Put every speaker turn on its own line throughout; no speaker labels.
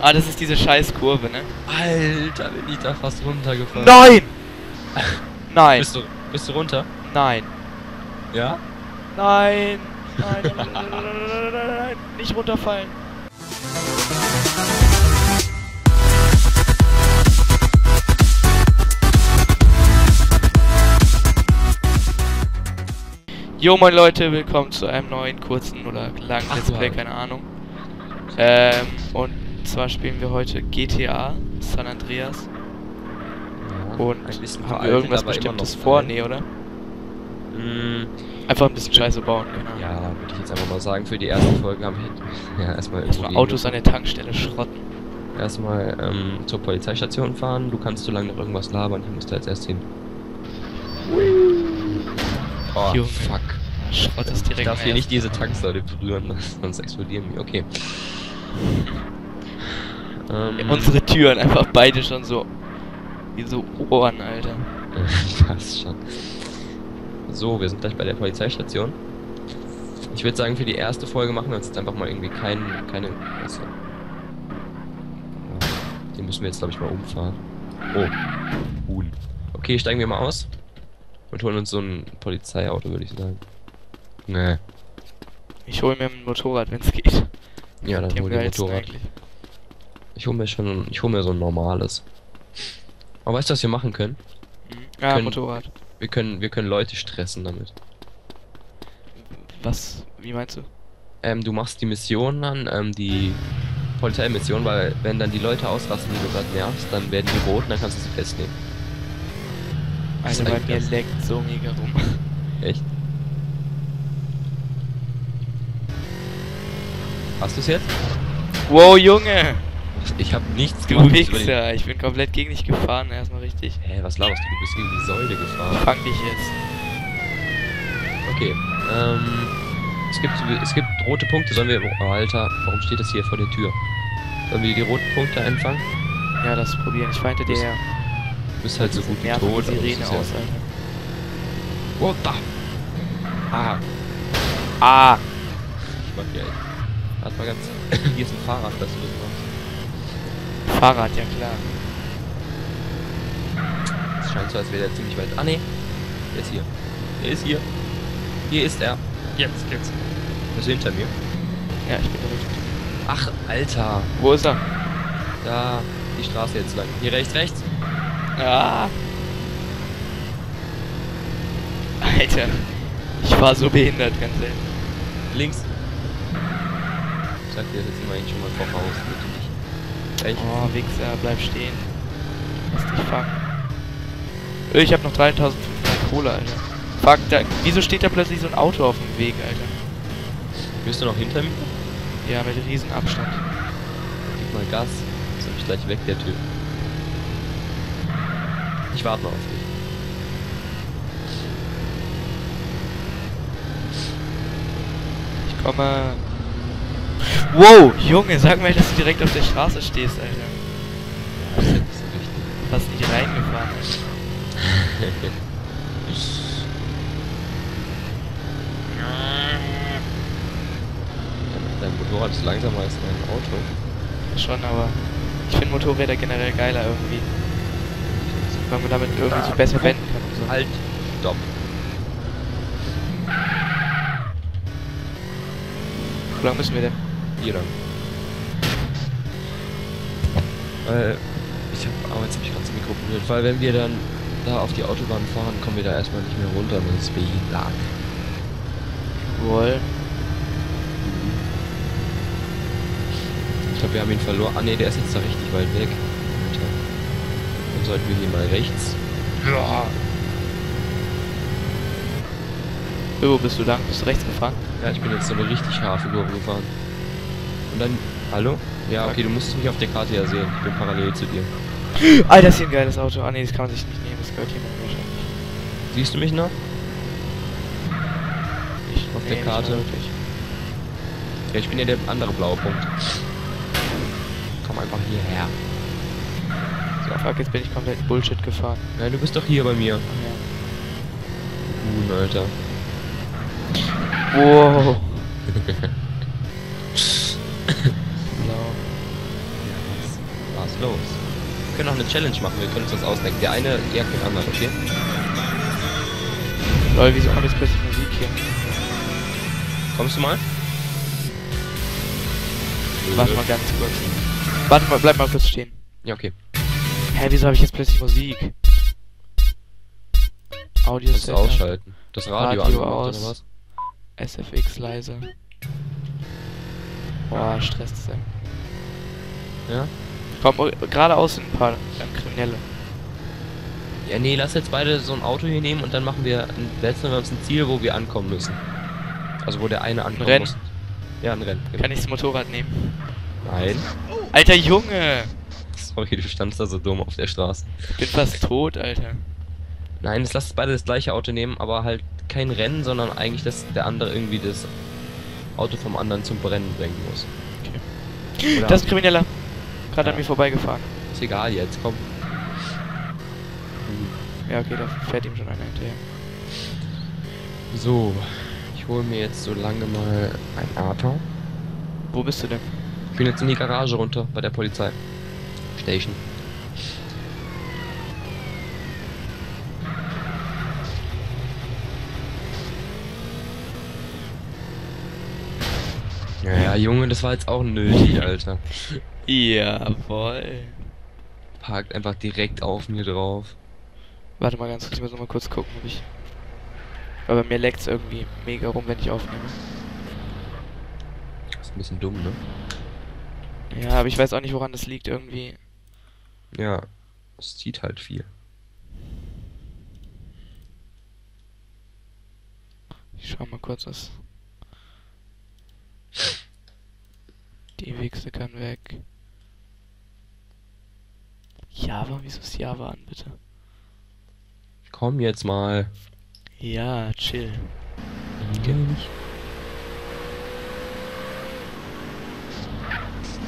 Ah, das ist diese scheiß Kurve, ne?
Alter, bin ich da fast runtergefallen.
Nein! Nein.
Bist du, bist du runter?
Nein.
Ja?
Nein. Nein, nein, nein, nein, nicht runterfallen. Jo, moin Leute, willkommen zu einem neuen kurzen oder langen Let's Play, keine Ahnung. Ähm, und zwar spielen wir heute GTA San Andreas. Und
Ein bisschen
haben wir irgendwas bestimmtes vor?
geil.
Nee, oder?
Mm,
Einfach ein bisschen Scheiße bauen, Ahnung.
ja, würde ich jetzt einfach mal sagen, für die erste Folge haben wir ja, erstmal
Erstmal Autos an der Tankstelle schrotten.
Erstmal ähm, zur Polizeistation fahren. Du kannst so lange noch irgendwas labern. Ich muss da jetzt erst hin. Oh,
Junge.
fuck.
Schrott ist
Ich
direkt
darf
am
hier nicht diese Tanksäule berühren, sonst explodieren wir. Okay. Ähm,
unsere Türen einfach beide schon so. Wie so Ohren, Alter.
Passt schon. So, wir sind gleich bei der Polizeistation. Ich würde sagen, für die erste Folge machen wir uns jetzt einfach mal irgendwie keinen, keine. Also, den müssen wir jetzt, glaube ich, mal umfahren. Oh, Huhn. Okay, steigen wir mal aus und holen uns so ein Polizeiauto, würde ich sagen. Nee.
Ich hole mir ein Motorrad, wenn's geht.
Ja, dann hol dir Motorrad.
eigentlich.
Ich hole mir schon, ich hole mir so ein normales. Aber weißt du, was wir machen können?
Mhm. Ah,
Können-
Motorrad.
Wir können, wir können Leute stressen damit.
Was? Wie meinst du?
Ähm, du machst die Mission an, ähm, die Polizeimission, weil wenn dann die Leute ausrasten, die du gerade nervst, dann werden die rot und dann kannst du sie festnehmen.
Alter, bei mir leckt so mega rum.
Echt? Hast du es jetzt?
Wow, Junge!
Ich habe nichts
Du
gemacht. den-
Wichser! Ich bin komplett gegen dich gefahren, erstmal richtig.
Hä, was laberst du? Du bist gegen die Säule gefahren.
Fang dich jetzt.
Okay, ähm, es gibt, es gibt rote Punkte. Sollen wir, oh, Alter, warum steht das hier vor der Tür? Sollen wir die roten Punkte einfangen?
Ja, das probieren. Ich feinte dir her.
Du bist halt so gut wie tot.
Sirene
ist ja-
aus, Alter.
What the? Ah,
Ah!
ich mag ja echt. Warte mal ganz. Hier ist ein Fahrrad, dass du das machst.
Fahrrad, ja klar.
Es scheint so, als wäre der ziemlich weit. Ah, nee. Der ist hier. Der ist hier. Hier ist er. Jetzt geht's. Bist du hinter mir?
Ja, ich bin da richtig.
Ach, Alter.
Wo ist er?
Da. Die Straße jetzt lang. Hier rechts, rechts.
Ah! Alter, ich war so behindert, ganz ehrlich.
Links. Ich sag dir das jetzt immer eigentlich schon mal voraus. Rechts.
Oh, Wichser, bleib stehen. Lass dich fangen. Ich hab noch 3500 Kohle, Alter. Fuck, da, wieso steht da plötzlich so ein Auto auf dem Weg, Alter?
Bist du noch hinter mir?
Ja, mit riesen Abstand.
Gib mal Gas. Ist nämlich gleich weg, der Typ. Ich warte mal auf dich.
Ich komme... Wow, Junge, sag mal, dass du direkt auf der Straße stehst, Alter.
Das ist ja nicht so richtig.
Fast nicht reingefahren.
Dein Motorrad ist langsamer als mein Auto.
Schon, aber ich finde Motorräder generell geiler irgendwie. Weil man damit irgendwie so besser wenden kann und so.
Halt. Stopp.
Wie lange müssen wir denn?
Lang. Weil ich hab, aber jetzt hab ich gerade das Mikro berührt, weil wenn wir dann da auf die Autobahn fahren, kommen wir da erstmal nicht mehr runter, dann ist behindert.
Wohl.
Ich glaube, wir haben ihn verloren. Ah ne, der ist jetzt da richtig weit weg. Dann sollten wir hier mal rechts. Ja.
Wo bist du lang? Bist du rechts gefahren?
Ja, ich bin jetzt so eine richtig scharfe Kurve gefahren. Und dann. Hallo? Ja, okay, du musst mich auf der Karte ja sehen. Ich bin parallel zu dir.
Alter, ist hier ein geiles Auto. Ah nee, das kann man sich nicht nehmen. Das gehört jemandem wahrscheinlich.
Siehst du mich noch?
Ich,
Auf der
nicht
Karte? Ja, ich bin ja der andere blaue Punkt. Komm einfach hierher.
So, fuck, jetzt bin ich komplett Bullshit gefahren.
Ja, du bist doch hier bei mir.
Ach
Huhn, Alter.
ja. Wow.
los. Wir können auch eine Challenge machen, wir können uns das ausdenken. Der eine jagt den anderen, okay?
Lol, wieso kommt jetzt plötzlich Musik hier?
Kommst du mal?
Warte mal ganz kurz. Warte mal, bleib mal kurz stehen.
Ja, okay.
Hä, wieso habe ich jetzt plötzlich Musik? Audio
Das ausschalten. Das Radio,
Radio aus.
oder was?
SFX leise. Boah, stresst Sam.
Ja?
Oh, geradeaus sind ein paar Kriminelle.
Ja, nee, lass jetzt beide so ein Auto hier nehmen und dann machen wir, ein- setzen wir uns ein Ziel, wo wir ankommen müssen. Also wo der eine ankommen
Rennen.
muss. Ja, ein Rennen. genau.
Kann ich das Motorrad nehmen?
Nein.
Alter Junge!
Sorry, du standst da so dumm auf der Straße.
Ich bin fast tot, Alter.
Nein, jetzt lasst beide das gleiche Auto nehmen, aber halt kein Rennen, sondern eigentlich, dass der andere irgendwie das Auto vom anderen zum Brennen bringen muss.
Okay.
Oder
Das ist Krimineller. Gerade
Ja.
an mir vorbeigefahren.
ist egal jetzt, komm.
Ja, okay, da fährt ihm schon einer hinterher.
So, ich hole mir jetzt so lange mal ein Auto.
Wo bist du denn?
Ich bin jetzt in die Garage runter bei der Polizei. Station. Ja, Junge, das war jetzt auch nötig, Alter.
Jawoll.
Parkt einfach direkt auf mir drauf.
Warte mal ganz kurz, ich muss noch mal kurz gucken, ob ich... Aber mir leckt's irgendwie mega rum, wenn ich aufnehme.
ist ein bisschen dumm, ne?
Ja, aber ich weiß auch nicht, woran das liegt irgendwie.
Ja, es zieht halt viel.
Ich schau mal kurz was. Die Wichse kann weg. Java, wieso ist Java an, bitte?
Komm jetzt mal.
Ja, chill.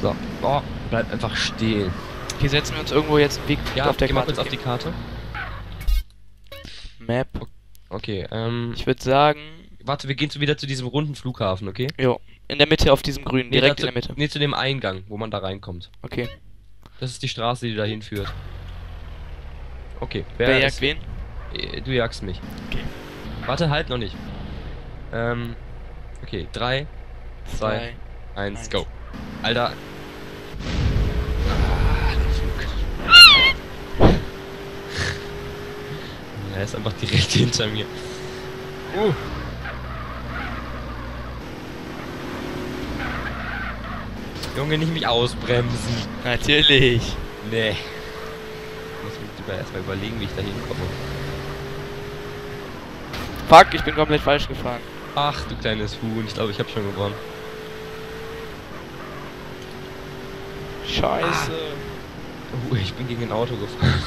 So, oh, bleib einfach stehen.
Hier setzen wir uns irgendwo jetzt einen Weg
Ja,
auf der Karte.
kurz auf die Karte.
Map.
Okay, ähm,
Ich würde sagen,
warte, wir gehen zu, wieder zu diesem runden Flughafen, okay?
jo, in der Mitte auf diesem grünen,
Nee,
direkt
da
in der Mitte.
Nee, zu dem Eingang, wo man da reinkommt.
Okay.
Das ist die Straße, die dahin führt. Okay,
Wer,
ist-
jagt wen?
Äh, Du jagst mich.
Okay.
Warte, halt noch nicht. Ähm, okay, 3, 2,
Zwei.
1,
eins.
go. Alter. Ah. Er ist einfach direkt hinter mir. Uh. Junge, nicht mich ausbremsen.
Natürlich.
Nee. Ich muss mir sogar erstmal überlegen, wie ich da hinkomme.
Fuck, ich bin komplett falsch gefahren.
Ach, du kleines Huhn. Ich glaube, ich habe schon gewonnen.
Scheiße.
Oh, ich bin gegen ein Auto gefahren.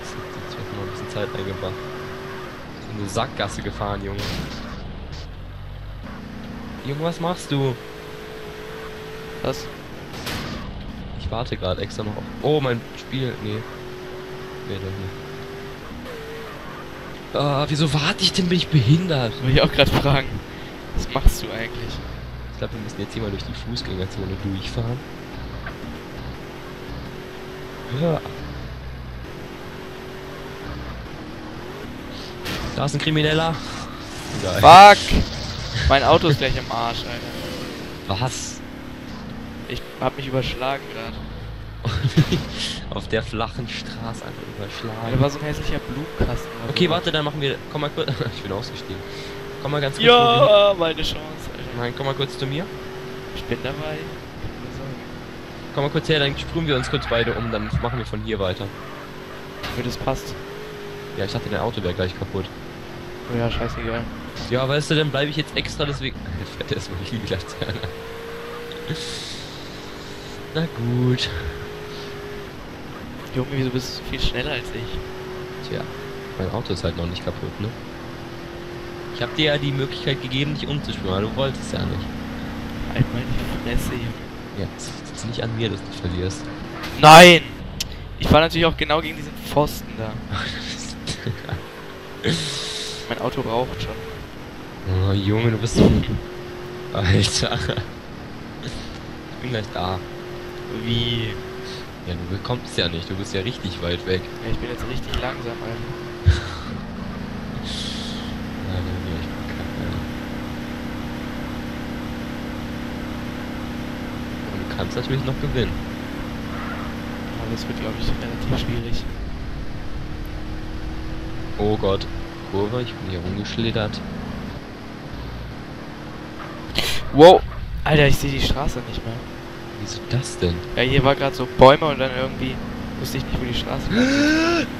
Das hat jetzt wird noch ein bisschen Zeit eingebracht. So eine Sackgasse gefahren, Junge. Junge, was machst du?
Was?
Ich warte gerade extra noch auf. Oh, mein Spiel. Nee. Nee, doch nicht. Ah, wieso warte ich denn? Bin ich behindert?
Will ich auch gerade fragen. Was machst du eigentlich?
Ich glaube, wir müssen jetzt hier mal durch die Fußgängerzone durchfahren. Ja. Da ist ein Krimineller. Geil.
Fuck! Mein Auto ist gleich im Arsch, Alter.
Was?
Ich hab mich überschlagen gerade.
Auf der flachen Straße einfach
Da
überschlagen.
war so ein hässlicher Blumenkasten. oder
Okay,
so.
warte, dann machen wir. Komm mal kurz. ich bin ausgestiegen. Komm mal ganz kurz.
Ja, meine Chance, Alter.
Nein, komm mal kurz zu mir.
Ich bin dabei.
Komm mal kurz her, dann sprühen wir uns kurz beide um, dann machen wir von hier weiter.
Mir das passt.
Ja, ich dachte, dein Auto wäre gleich kaputt.
Oh ja, scheißegal.
Ja, weißt du, dann bleibe ich jetzt extra deswegen. Jetzt fährt erstmal die Laterne. Na gut.
Junge, wieso bist du viel schneller als ich?
Tja, mein Auto ist halt noch nicht kaputt, ne? Ich habe dir ja die Möglichkeit gegeben, dich umzuspringen, aber du wolltest ja nicht.
Halt mal die Fresse, Junge.
Ja, es jetzt nicht an mir, dass du verlierst.
Nein! Ich war natürlich auch genau gegen diesen Pfosten da. Mein Auto raucht schon.
oh, Junge, du bist so. Alter. Ich bin gleich da.
Wie?
Ja, du bekommst ja nicht, du bist ja richtig weit weg.
Ja, ich bin jetzt richtig langsam, Alter.
Ja, bin ich bekackt, Alter. Und du kannst natürlich noch gewinnen.
Aber das wird, glaube ich, relativ schwierig.
Oh Gott. Kurve, ich bin hier rumgeschlittert.
Wow! Alter, ich sehe die Straße nicht mehr.
Wieso das denn?
Ja, hier war gerade so Bäume und dann irgendwie wusste ich nicht, wo die Straße war.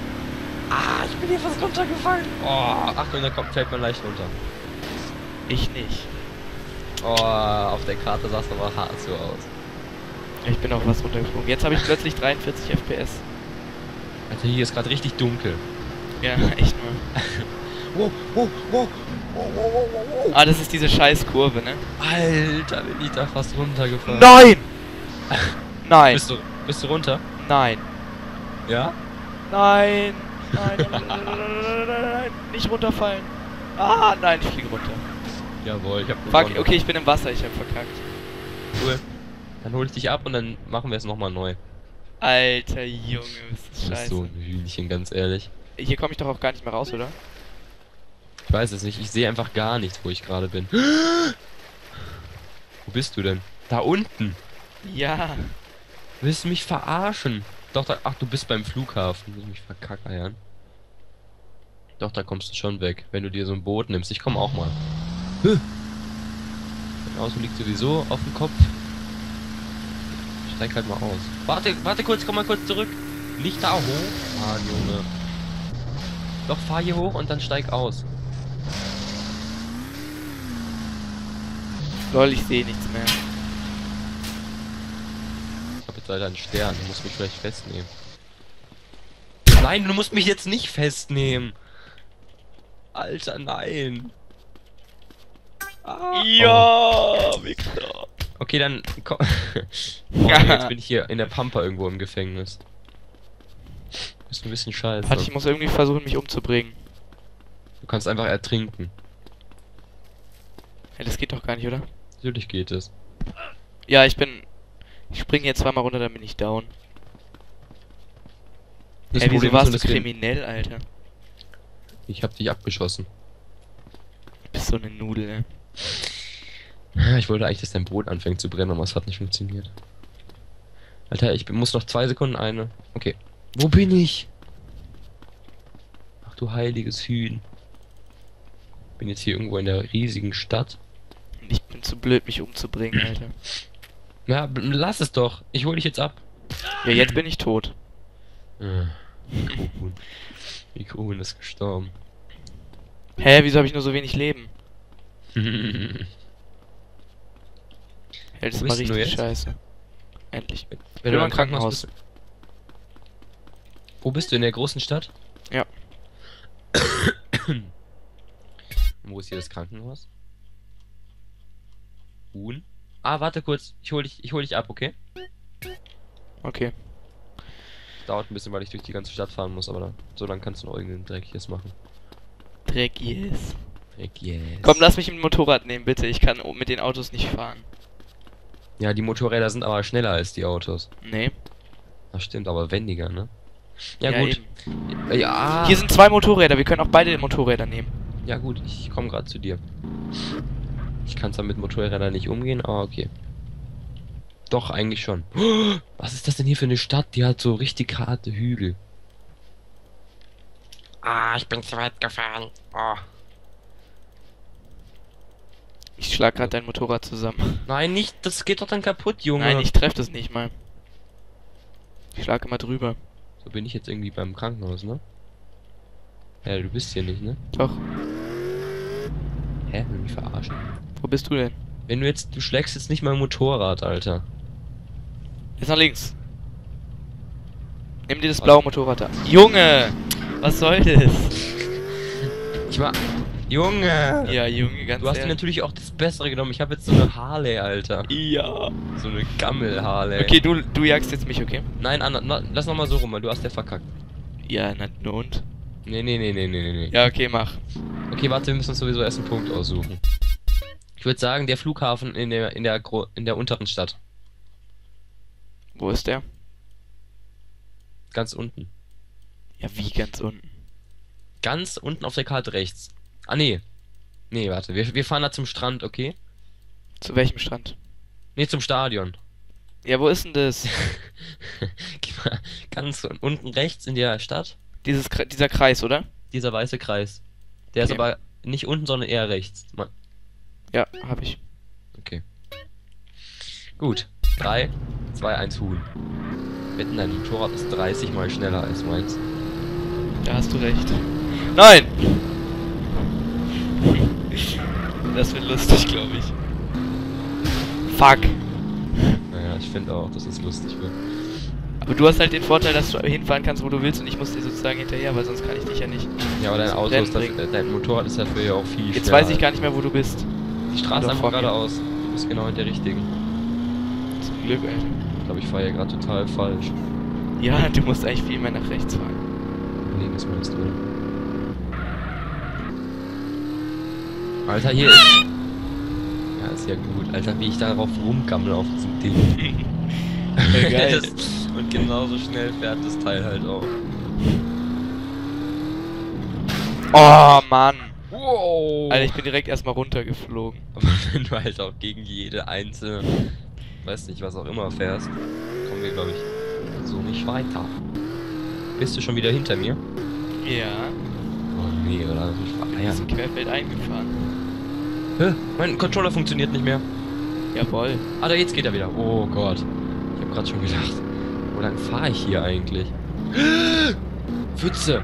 Ah, ich bin hier fast runtergefallen. Oh, Achtung, da kommt, fällt man leicht runter.
Ich nicht.
Oh, auf der Karte sah es aber hart so aus.
Ich bin auch was runtergeflogen. Jetzt habe ich plötzlich 43 FPS.
Alter, hier ist gerade richtig dunkel.
Ja, echt mal.
Wow, wow, wow, wow, wow, wow, wow.
Ah, das ist diese scheiß Kurve, ne?
Alter, bin ich da fast runtergefallen.
Nein! Nein.
Bist du, bist du runter?
Nein.
Ja?
Nein. Nein. nein. Nicht runterfallen. Ah, nein, ich fliege runter.
Jawohl, ich hab.
Fuck, okay, ich bin im Wasser, ich hab verkackt.
Cool. Dann hol ich dich ab und dann machen wir es nochmal neu.
Alter Junge, ist das scheiße.
Du bist so ein Hühnchen, ganz ehrlich.
Hier komme ich doch auch gar nicht mehr raus, oder?
Ich weiß es nicht, ich sehe einfach gar nichts, wo ich gerade bin. wo bist du denn? Da unten!
Ja.
Willst du mich verarschen? Doch, da, ach, du bist beim Flughafen. Will ich mich verkackeiern? Doch, da kommst du schon weg, wenn du dir so ein Boot nimmst. Ich komm auch mal. Dein Auto liegt sowieso auf dem Kopf. Steig halt mal aus. Warte, warte kurz, komm mal kurz zurück. Nicht da hoch. Ah, Junge. Doch, fahr hier hoch und dann steig aus.
Lol, ich sehe nichts mehr.
Leider einen Stern. Du musst mich vielleicht festnehmen. Nein, du musst mich jetzt nicht festnehmen. Alter, nein. Ah.
Ja, Victor.
Okay, dann komm. oh, jetzt bin ich hier in der Pampa irgendwo im Gefängnis. Ist ein bisschen scheiße.
Warte, ich muss irgendwie versuchen, mich umzubringen.
Du kannst einfach ertrinken.
Ja, das geht doch gar nicht, oder?
Natürlich geht es.
Ja, ich bin... Ich springe jetzt zweimal runter, dann bin ich down.
Das
Ey, wieso
Problem
warst du kriminell, Alter?
Ich hab dich abgeschossen.
Du bist so eine Nudel, ne?
Ich wollte eigentlich, dass dein Boot anfängt zu brennen, aber es hat nicht funktioniert. Alter, ich bin- muss noch zwei Sekunden eine. Okay. Wo bin ich? Ach du heiliges Hühn. Bin jetzt hier irgendwo in der riesigen Stadt.
Ich bin zu blöd, mich umzubringen, Alter.
B- lass es doch. Ich hol dich jetzt ab.
Ja, jetzt bin ich tot.
Äh, Mikrofon. Mikrofon ist gestorben.
Hä, wieso habe ich nur so wenig Leben? Hä, das ist
Wo
mal richtig
jetzt?
scheiße. Endlich.
Wenn
bin
du
im
Krankenhaus
Krankenhaus.
bist. Wo bist du? In der großen Stadt?
Ja.
Wo ist hier das Krankenhaus? Huhn? Ah, warte kurz. Ich hol dich, ich hol dich ab, okay?
Okay.
Dauert ein bisschen, weil ich durch die ganze Stadt fahren muss, aber dann, so lange kannst du noch irgendeinen Dreck hier machen.
Dreck, yes.
Dreck, yes.
Komm, lass mich im Motorrad nehmen, bitte. Ich kann mit den Autos nicht fahren.
Ja, die Motorräder sind aber schneller als die Autos.
Nee.
Das stimmt, aber wendiger, ne? Ja,
Ja,
gut. Ja.
Hier sind zwei Motorräder. Wir können auch beide Motorräder nehmen.
Ja gut, ich komme gerade zu dir. Ich kann zwar mit Motorrädern nicht umgehen, aber okay. Doch, eigentlich schon. Was ist das denn hier für eine Stadt? Die hat so richtig harte Hügel. Ah, ich bin zu weit gefahren. Oh.
Ich schlag gerade dein Motorrad zusammen.
Nein, nicht, das geht doch dann kaputt, Junge.
Nein, ich treffe das nicht mal. Ich schlag immer drüber.
So bin ich jetzt irgendwie beim Krankenhaus, ne? Ja, du bist hier nicht, ne?
Doch.
Hä? Will mich verarschen?
Wo bist du denn?
Wenn du jetzt, du schlägst jetzt nicht mein Motorrad, Alter.
Jetzt nach links. Nimm dir das blaue Motorrad da. Junge! Was soll das?
Ich war... Junge!
Ja, Junge, ganz
Du hast dir natürlich auch das Bessere genommen. Ich habe jetzt so eine Harley, Alter.
Ja.
So eine Gammel-Harley.
Okay, du, du jagst jetzt mich, okay?
Nein, Anna, na, lass noch mal so rum, weil du hast ja verkackt.
Ja, na, nur und?
Nee, nee, nee, nee, nee, nee.
Ja, okay, mach.
Okay, warte, wir müssen uns sowieso erst einen Punkt aussuchen. Ich würde sagen, der Flughafen in der, in der, Gro in der unteren Stadt.
Wo ist der?
Ganz unten.
Ja, wie ganz unten?
Ganz unten auf der Karte rechts. Ah, nee. Nee, warte. Wir, wir fahren da zum Strand, okay?
Zu welchem Strand?
Nee, zum Stadion.
Ja, wo ist denn das?
Ganz unten rechts in der Stadt.
Dieses, dieser Kreis, oder?
Dieser weiße Kreis. Der ist
Okay.
aber nicht unten, sondern eher rechts. Mal-
Ja, hab ich.
Okay. Gut. 3, 2, 1 Huhn. Wetten, dein Motorrad ist 30 mal schneller als meins.
Da hast du recht. Nein! Das wird lustig, glaube ich. Fuck.
Naja, ich finde auch, dass es lustig wird.
Aber du hast halt den Vorteil, dass du hinfahren kannst, wo du willst und ich muss dir sozusagen hinterher, weil sonst kann ich dich ja nicht.
Ja, aber dein Auto ist das, dein Motorrad ist dafür ja auch viel
Jetzt
schneller.
weiß ich gar nicht mehr, wo du bist.
Die Straße einfach geradeaus. Du bist genau in der richtigen.
Zum Glück, Alter.
Ich glaube, ich fahre hier gerade total falsch.
Ja, du musst eigentlich viel mehr nach rechts fahren.
Links meinst du? Alter, hier ist... Ja, ist ja gut. Alter, wie ich darauf rumgammel auf diesem Ding.
Geil.
Und genauso schnell fährt das Teil halt auch.
Oh, Mann.
Wow!
Alter, ich bin direkt erstmal runtergeflogen.
Aber wenn du halt auch gegen jede einzelne, weiß nicht, was auch immer fährst, kommen wir, glaube ich, so nicht weiter. Bist du schon wieder hinter mir?
Ja.
Oh nee, oder? Mich
Wir
vereiern.
sind querfeld eingefahren.
Hä? Mein Controller funktioniert nicht mehr.
Jawohl.
Ah, da jetzt geht er wieder. Oh Gott. Ich hab grad schon gedacht. Wo lang fahre ich hier eigentlich? Pfütze!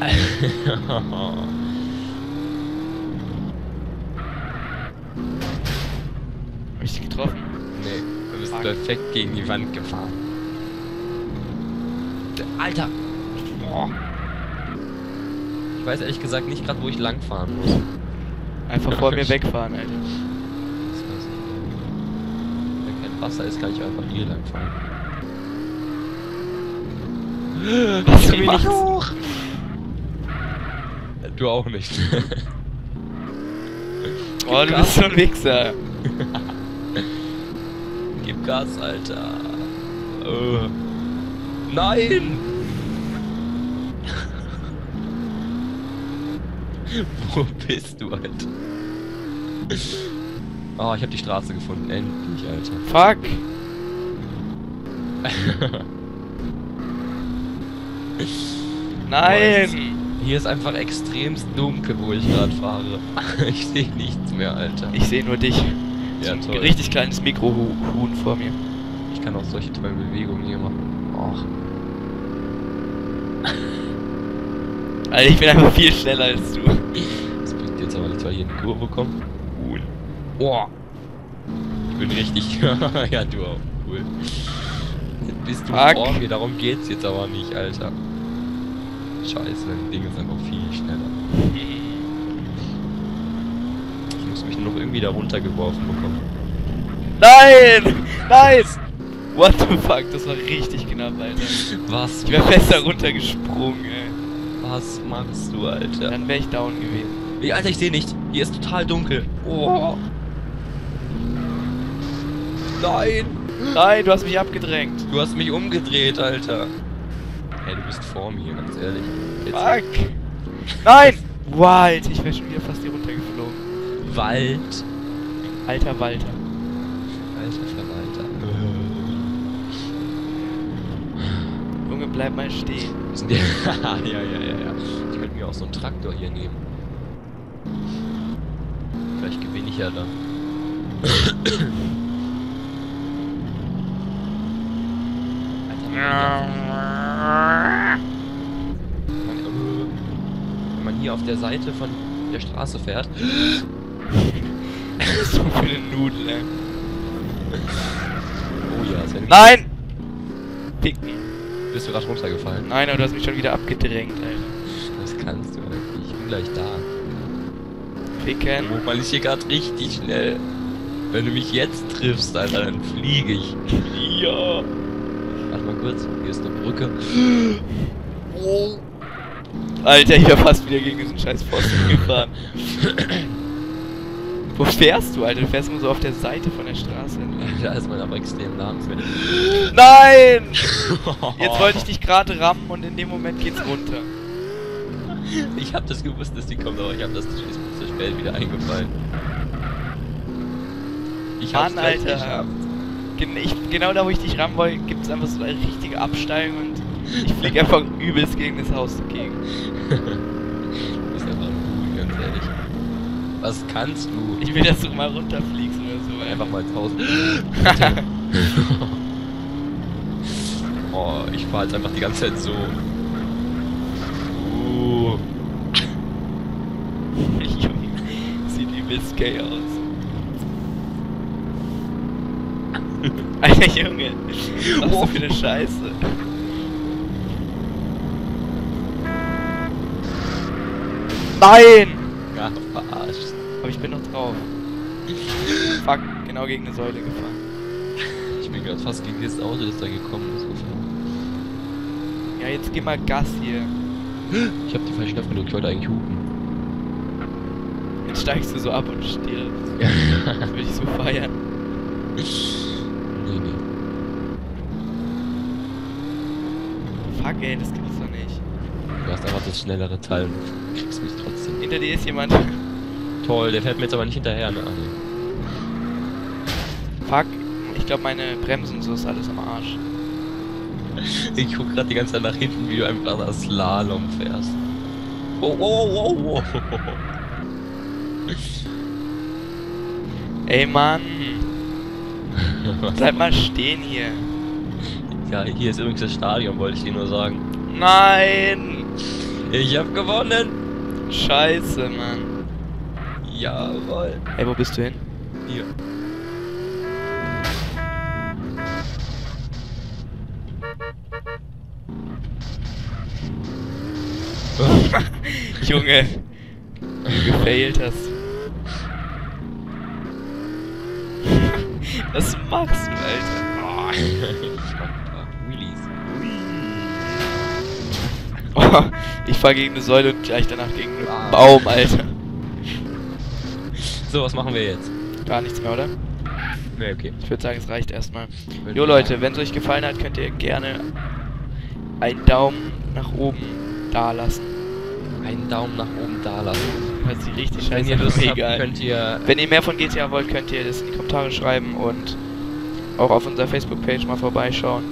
ich getroffen?
nee, du bist
Fuck.
perfekt gegen die Wand gefahren. Alter! Boah. Ich weiß ehrlich gesagt nicht gerade, wo ich lang fahren muss.
Einfach vor mir wegfahren, Alter.
Das weiß ich. Wenn kein Wasser ist, kann ich einfach hier lang fahren.
Was du machst?
nicht hoch! Du auch nicht.
Oh, du bist so ein Wichser.
Gas, Alter. Äh. Nein! Wo bist du, Alter? Oh, ich hab die Straße gefunden. Endlich, Alter.
Fuck. Nein.
Hier ist einfach extremst dunkel, wo ich gerade fahre. Ich sehe nichts mehr, Alter.
Ich sehe nur dich.
Ja,
Ein
toll.
richtig kleines Mikrohuhn vor mir.
Ich kann auch solche tollen Bewegungen hier machen. Och.
Alter, ich bin einfach viel schneller als du.
Das bringt jetzt aber nicht, weil hier in die Kurve komme. Cool. Boah. Ich bin richtig. ja, du auch. Cool. Jetzt bist du
Fuck.
vor mir, darum geht's jetzt aber nicht, Alter. Scheiße, dein Ding ist einfach viel schneller. Muss mich nur noch irgendwie da runtergeworfen bekommen.
Nein! Nein! What the fuck, das war richtig knapp, Alter.
Was?
Ich wäre fest da runtergesprungen, ey.
Was machst du, Alter?
Dann wäre ich down gewesen.
Ey, Alter, ich sehe nicht. Hier ist total dunkel. Oh. Nein!
Nein, du hast mich abgedrängt.
Du hast mich umgedreht, Alter. Hey, du bist vor mir, ganz ehrlich. Jetzt
Fuck! Nein! Alter, ich wäre schon wieder fast hier runtergeflogen.
Wald.
Alter Walter.
Alter Verwalter.
Junge, bleib mal stehen.
Die- ja, ja, ja, ja. Ich könnte mir auch so einen Traktor hier nehmen. Vielleicht gewinne ich ja dann. Wenn man hier auf der Seite von der Straße fährt.
so viele Nudeln, ey.
Oh ja, wäre
Nein! Picken.
Bist du gerade runtergefallen?
Nein, aber du hast mich schon wieder abgedrängt, Alter.
Das kannst du eigentlich. Ich bin gleich da.
Picken.
Oh, man ist hier gerade richtig schnell. Wenn du mich jetzt triffst, Alter, dann fliege ich.
Ja.
Warte mal kurz, hier ist eine Brücke.
Alter, ich wäre fast wieder gegen diesen scheiß Pfosten gefahren. Wo fährst du, Alter? Du fährst nur so auf der Seite von der Straße.
Da ist man aber extrem langsam.
Nein! Jetzt wollte ich dich gerade rammen und in dem Moment geht's runter.
Ich hab das gewusst, dass die kommt, aber ich hab das ist mir zu spät wieder eingefallen. Ich hab's
Mann, Alter.
geschafft.
Gen ich, genau da, wo ich dich rammen wollte, gibt's einfach so eine richtige Absteigung und ich fliege einfach übelst gegen das Haus dagegen.
Du bist einfach gut, ganz ehrlich. Was kannst du?
Ich will, dass du mal runterfliegst oder so.
Einfach mal tausend. oh, ich fahr jetzt einfach die ganze Zeit so. Uh.
Junge, sieht übelst gay aus. Alter Junge, was
Oh.
für eine Scheiße. Nein!
Ja, verarscht.
Ich bin noch drauf. Fuck, genau gegen eine Säule gefahren.
Ich bin gerade fast gegen das Auto, das da gekommen ist.
Ja, jetzt geh mal Gas hier.
Ich habe die falsche Knopf gedrückt, ich wollte eigentlich hupen.
Jetzt steigst du so ab und stirbst. Das würde ich so feiern.
nee, nee.
Fuck ey, das gibt's doch nicht.
Du hast einfach das schnellere Teil und kriegst mich trotzdem.
Hinter dir ist jemand.
Toll, der fährt mir jetzt aber nicht hinterher, ne?
Fuck, ich glaube meine Bremsen so ist alles am Arsch.
Ich guck gerade die ganze Zeit nach hinten, wie du einfach das Slalom fährst. Oh, oh, oh, oh, oh.
Ey Mann, bleib mal stehen hier.
Ja, hier ist übrigens das Stadion, wollte ich dir nur sagen.
Nein!
Ich hab gewonnen!
Scheiße, Mann.
Jawohl.
Ey, wo bist du hin?
Hier.
Junge, du gefailt hast. Was machst du, Alter?
paar Wheelies.
Oh, ich fahr gegen eine Säule und gleich danach gegen einen
Ah.
Baum, Alter.
So, was machen wir jetzt?
Gar nichts mehr, oder?
Ne, okay.
Ich würde sagen, es reicht erstmal. Jo Leute, wenn es euch gefallen hat, könnt ihr gerne einen Daumen nach oben da lassen.
Einen Daumen nach oben da lassen.
Hört sich richtig
Wenn
scheiße
ihr
an,
Lust habt,
egal.
könnt ihr...
Wenn ihr mehr von GTA wollt, könnt ihr das in die Kommentare schreiben und auch auf unserer Facebook-Page mal vorbeischauen.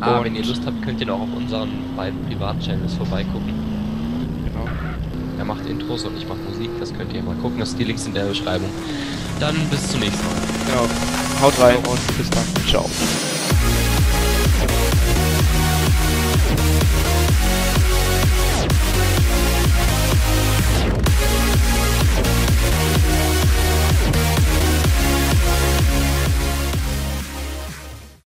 Ah,
und-
wenn ihr Lust habt, könnt ihr auch auf unseren beiden Privatchannels vorbeigucken. Er macht Intros und ich mache Musik. Das könnt ihr mal gucken. Das sind die Links in der Beschreibung. Dann bis zum nächsten Mal.
Genau. Haut rein und bis dann. Ciao.